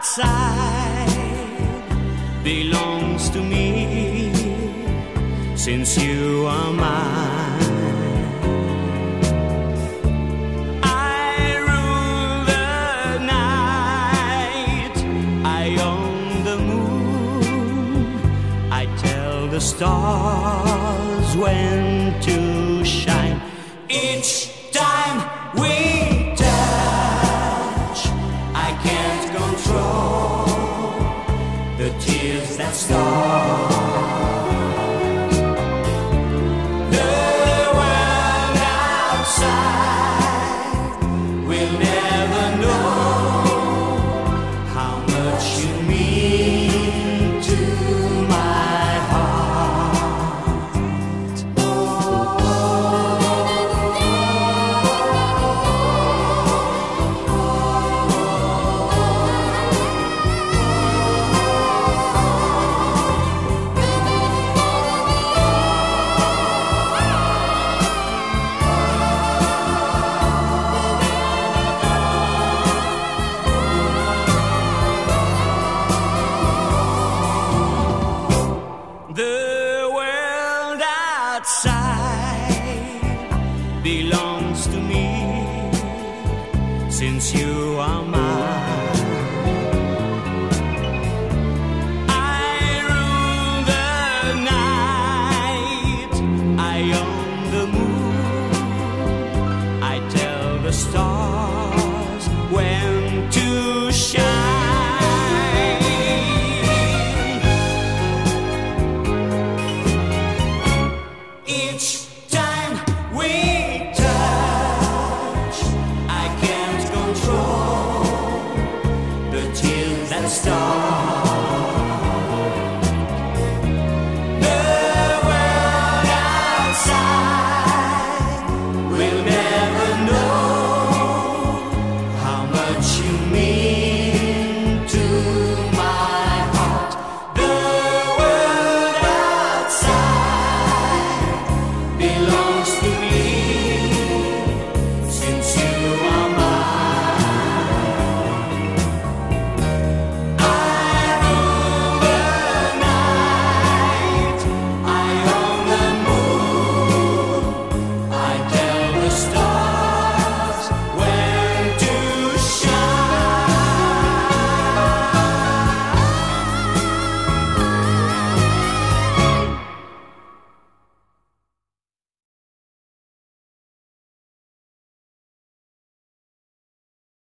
outside belongs to me since you are mine. I rule the night, I own the moon, I tell the stars when to. Tears that start. The world outside will never belongs to me since you are mine. I rule the night. I own.